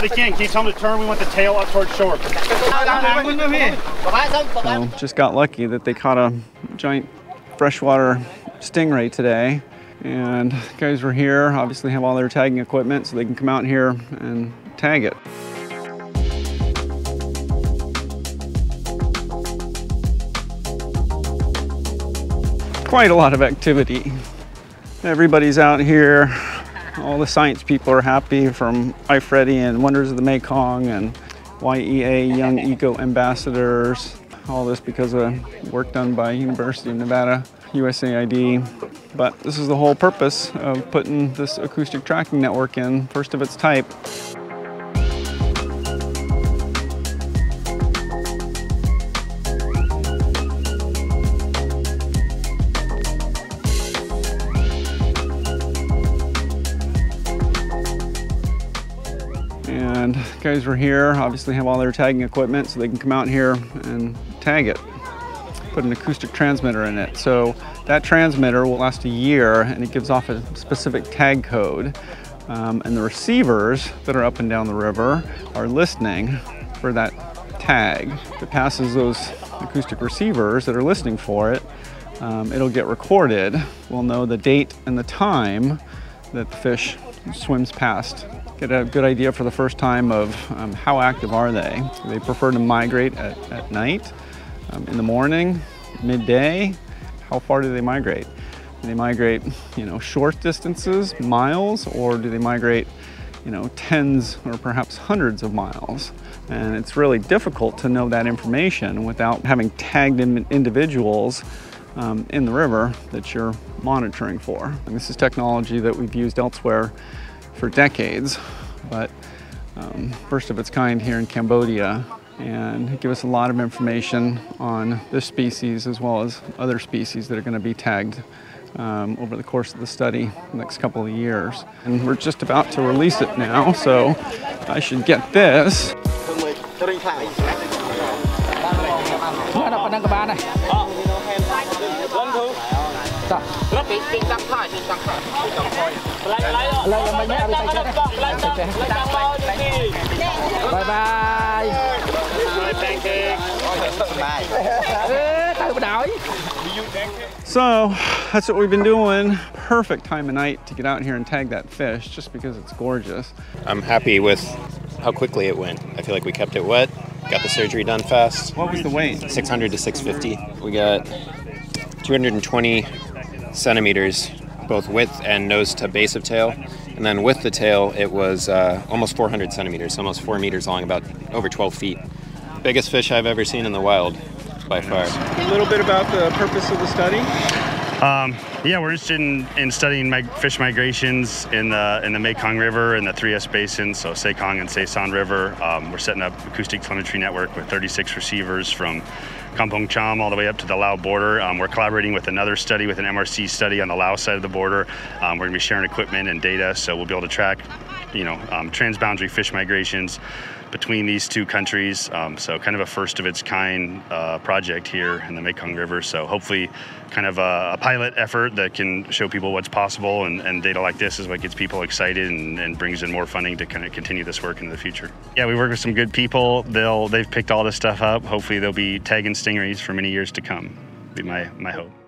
They can. Can you tell them to turn? We want the tail up towards shore. Just got lucky that they caught a giant freshwater stingray today. And guys were here, obviously have all their tagging equipment so they can come out here and tag it. Quite a lot of activity. Everybody's out here. All the science people are happy from IFREDI and Wonders of the Mekong and YEA Young Eco Ambassadors. All this because of work done by University of Nevada, USAID. But this is the whole purpose of putting this acoustic tracking network in, first of its type. And guys were here, obviously have all their tagging equipment so they can come out here and tag it. Put an acoustic transmitter in it. So that transmitter will last a year and it gives off a specific tag code. Um, and the receivers that are up and down the river are listening for that tag. If it passes those acoustic receivers that are listening for it, um, it'll get recorded. We'll know the date and the time that the fish swims past. Get a good idea for the first time of um, how active are they. They prefer to migrate at, at night, um, in the morning, midday. How far do they migrate? Do they migrate, you know, short distances, miles, or do they migrate, you know, tens or perhaps hundreds of miles? And it's really difficult to know that information without having tagged in individuals um, in the river that you're monitoring for. And this is technology that we've used elsewhere for decades, but um, first of its kind here in Cambodia and give us a lot of information on this species as well as other species that are going to be tagged um, over the course of the study the next couple of years. And we're just about to release it now, so I should get this. So that's what we've been doing. Perfect time of night to get out here and tag that fish just because it's gorgeous. I'm happy with how quickly it went. I feel like we kept it wet, got the surgery done fast. What was the weight? 600 to 650. We got 220 centimeters, both width and nose to base of tail. And then with the tail, it was uh, almost 400 centimeters, almost four meters long, about over 12 feet. Biggest fish I've ever seen in the wild, by far. A little bit about the purpose of the study. Um, yeah, we're interested in, in studying mig- fish migrations in the in the Mekong River and the 3S Basin, so Sekong and Sesan River. Um, we're setting up acoustic telemetry network with 36 receivers from Kampong Cham all the way up to the Lao border. Um, we're collaborating with another study, with an MRC study on the Lao side of the border. Um, we're going to be sharing equipment and data, so we'll be able to track, you know, um, transboundary fish migrations between these two countries. Um, so kind of a first of its kind uh, project here in the Mekong River. So hopefully kind of a, a pilot effort that can show people what's possible and, and, data like this is what gets people excited and, and, brings in more funding to kind of continue this work into the future. Yeah, we work with some good people. They'll, they've picked all this stuff up. Hopefully they'll be tagging stingrays for many years to come, be my, my hope.